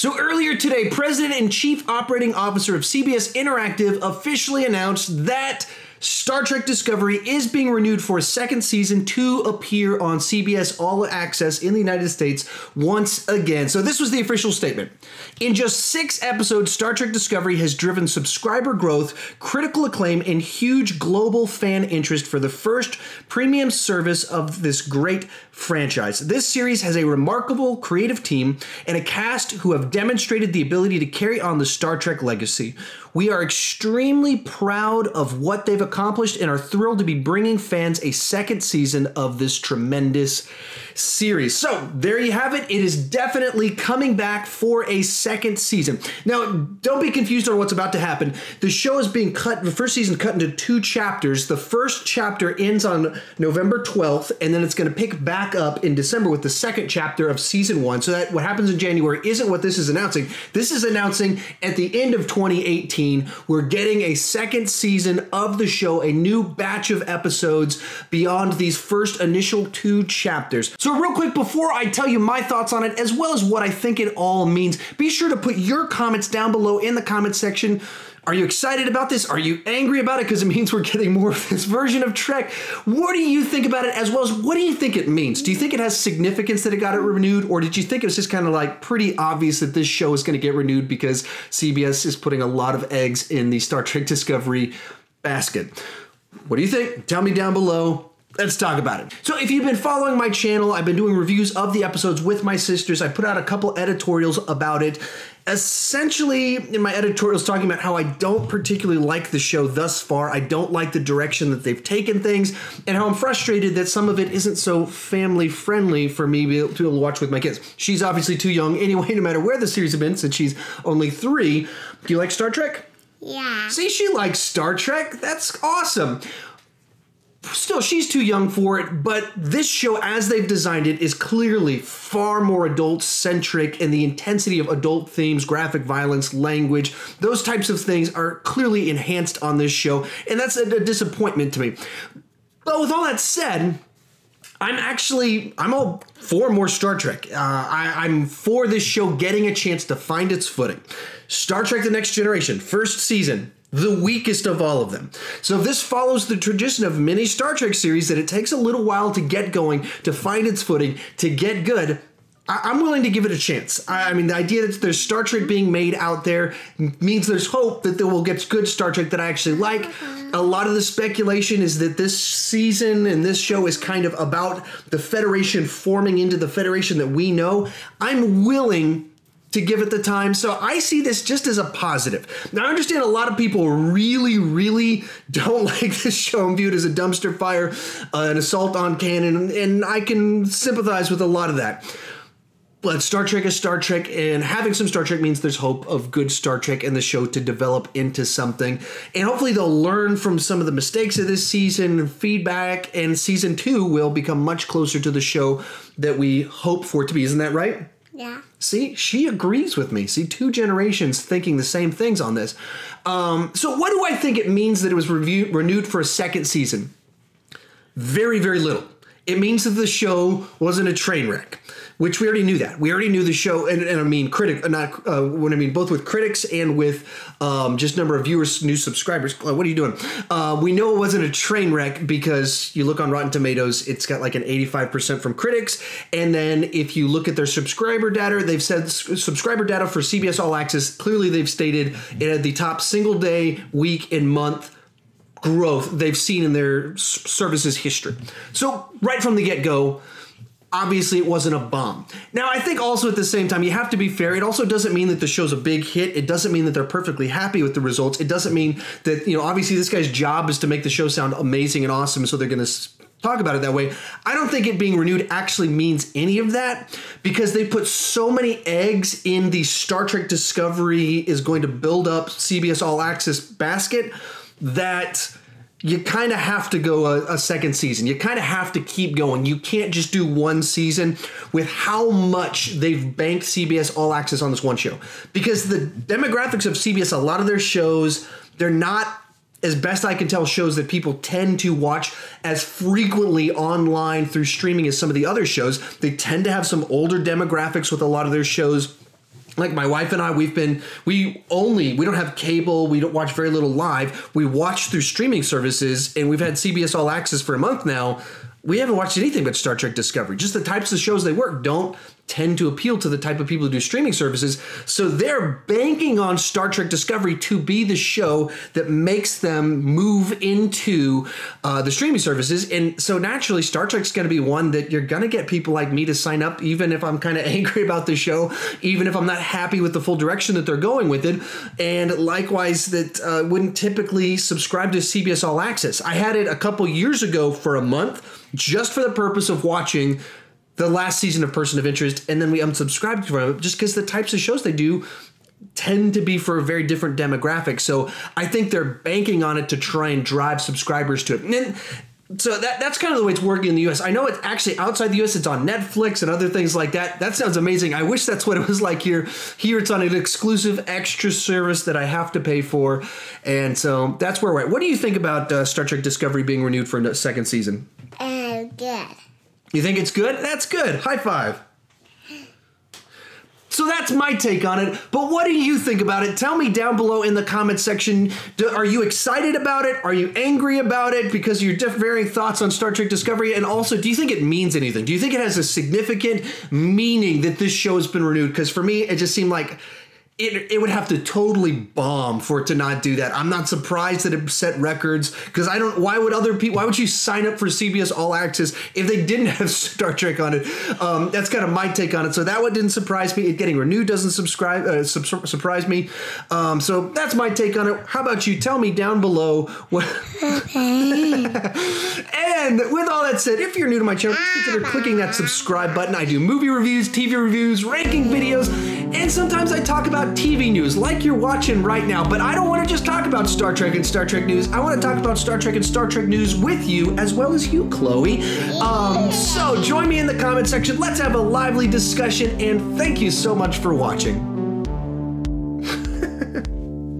So earlier today, President and Chief Operating Officer of CBS Interactive officially announced that Star Trek Discovery is being renewed for a second season to appear on CBS All Access in the United States once again. So, this was the official statement. In just six episodes, Star Trek Discovery has driven subscriber growth, critical acclaim, and huge global fan interest for the first premium service of this great franchise. This series has a remarkable creative team and a cast who have demonstrated the ability to carry on the Star Trek legacy. We are extremely proud of what they've and are thrilled to be bringing fans a second season of this tremendous series. So, there you have it. It is definitely coming back for a second season. Now, don't be confused on what's about to happen. The show is being cut, the first season cut into two chapters. The first chapter ends on November 12th, and then it's going to pick back up in December with the second chapter of season one. So, that what happens in January isn't what this is announcing. This is announcing at the end of 2018, we're getting a second season of the show, a new batch of episodes beyond these first initial two chapters. So, real quick, before I tell you my thoughts on it, as well as what I think it all means, be sure to put your comments down below in the comment section. Are you excited about this? Are you angry about it because it means we're getting more of this version of Trek? What do you think about it, as well as what do you think it means? Do you think it has significance that it got it renewed, or did you think it was just kind of like pretty obvious that this show is going to get renewed because CBS is putting a lot of eggs in the Star Trek Discovery basket? What do you think? Tell me down below. Let's talk about it. So, if you've been following my channel, I've been doing reviews of the episodes with my sisters. I put out a couple editorials about it. Essentially, in my editorials, talking about how I don't particularly like the show thus far. I don't like the direction that they've taken things, and how I'm frustrated that some of it isn't so family friendly for me to be able to watch with my kids. She's obviously too young anyway, no matter where the series has been, since she's only three. Do you like Star Trek? Yeah. See, she likes Star Trek. That's awesome still she's too young for it but this show as they've designed it is clearly far more adult centric and the intensity of adult themes graphic violence language those types of things are clearly enhanced on this show and that's a, a disappointment to me. But with all that said I'm actually I'm all for more Star Trek. Uh, I, I'm for this show getting a chance to find its footing. Star Trek: The Next Generation, first season, the weakest of all of them. So this follows the tradition of many Star Trek series that it takes a little while to get going, to find its footing, to get good. I- am willing to give it a chance. I, I mean, the idea that there's Star Trek being made out there means there's hope that there will get good Star Trek that I actually like. A lot of the speculation is that this season and this show is kind of about the Federation forming into the Federation that we know. I'm willing to give it the time. So I see this just as a positive. Now, I understand a lot of people really, really don't like this show and view it as a dumpster fire, uh, an assault on canon, and I can sympathize with a lot of that. But Star Trek is Star Trek, and having some Star Trek means there's hope of good Star Trek in the show to develop into something. And hopefully, they'll learn from some of the mistakes of this season, feedback, and season two will become much closer to the show that we hope for it to be. Isn't that right? Yeah. See, she agrees with me. See, two generations thinking the same things on this. Um, so, what do I think it means that it was review- renewed for a second season? Very, very little. It means that the show wasn't a train wreck which we already knew that. We already knew the show, and, and I mean critic, not uh, what I mean both with critics and with um, just number of viewers, new subscribers. Uh, what are you doing? Uh, we know it wasn't a train wreck because you look on Rotten Tomatoes, it's got like an 85% from critics, and then if you look at their subscriber data, they've said subscriber data for CBS All Access. Clearly, they've stated it had the top single day, week, and month growth they've seen in their services history. So right from the get go obviously it wasn't a bomb. Now, I think also at the same time, you have to be fair. It also doesn't mean that the show's a big hit. It doesn't mean that they're perfectly happy with the results. It doesn't mean that, you know, obviously this guy's job is to make the show sound amazing and awesome, so they're going to talk about it that way. I don't think it being renewed actually means any of that because they put so many eggs in the Star Trek Discovery is going to build up CBS All Access basket that you kind of have to go a, a, second season. You kind of have to keep going. You can't just do one season with how much they've banked CBS All Access on this one show. Because the demographics of CBS, a lot of their shows, they're not, as best I can tell, shows that people tend to watch as frequently online through streaming as some of the other shows. They tend to have some older demographics with a lot of their shows like my wife and I, we've been we only we don't have cable, we don't watch very little live. We watch through streaming services, and we've had CBS All Access for a month now. We haven't watched anything but Star Trek Discovery. Just the types of shows they work don't tend to appeal to the type of people who do streaming services. So they're banking on Star Trek Discovery to be the show that makes them move into uh, the streaming services. And so naturally, Star Trek's going to be one that you're going to get people like me to sign up, even if I'm kind of angry about the show, even if I'm not happy with the full direction that they're going with it. And likewise, that uh, wouldn't typically subscribe to CBS All Access. I had it a couple years ago for a month just for the purpose of watching the last season of Person of Interest, and then we unsubscribed from it just because the types of shows they do tend to be for a very different demographic. So I think they're banking on it to try and drive subscribers to it. And so that that's kind of the way it's working in the US. I know it's actually outside the US, it's on Netflix and other things like that. That sounds amazing. I wish that's what it was like here. Here it's on an exclusive extra service that I have to pay for. And so that's where we're at. What do you think about uh, Star Trek Discovery being renewed for a second season? Uh, good. You think it's good? That's good. High five. So that's my take on it. But what do you think about it? Tell me down below in the comment section. Do, are you excited about it? Are you angry about it because your varying thoughts on Star Trek Discovery? And also, do you think it means anything? Do you think it has a significant meaning that this show has been renewed? Because for me, it just seemed like it, it would have to totally bomb for it to not do that. I'm not surprised that it set records because I don't. Why would other people? Why would you sign up for CBS All Access if they didn't have Star Trek on it? Um, that's kind of my take on it. So that one didn't surprise me. It getting renewed doesn't subscribe uh, su- surprise me. Um, so that's my take on it. How about you? Tell me down below what. and with all that said, if you're new to my channel, consider clicking that subscribe button. I do movie reviews, TV reviews, ranking videos, and sometimes I talk about TV news like you're watching right now, but I don't want to just talk about Star Trek and Star Trek news. I want to talk about Star Trek and Star Trek news with you as well as you, Chloe. Um, so join me in the comment section. Let's have a lively discussion, and thank you so much for watching.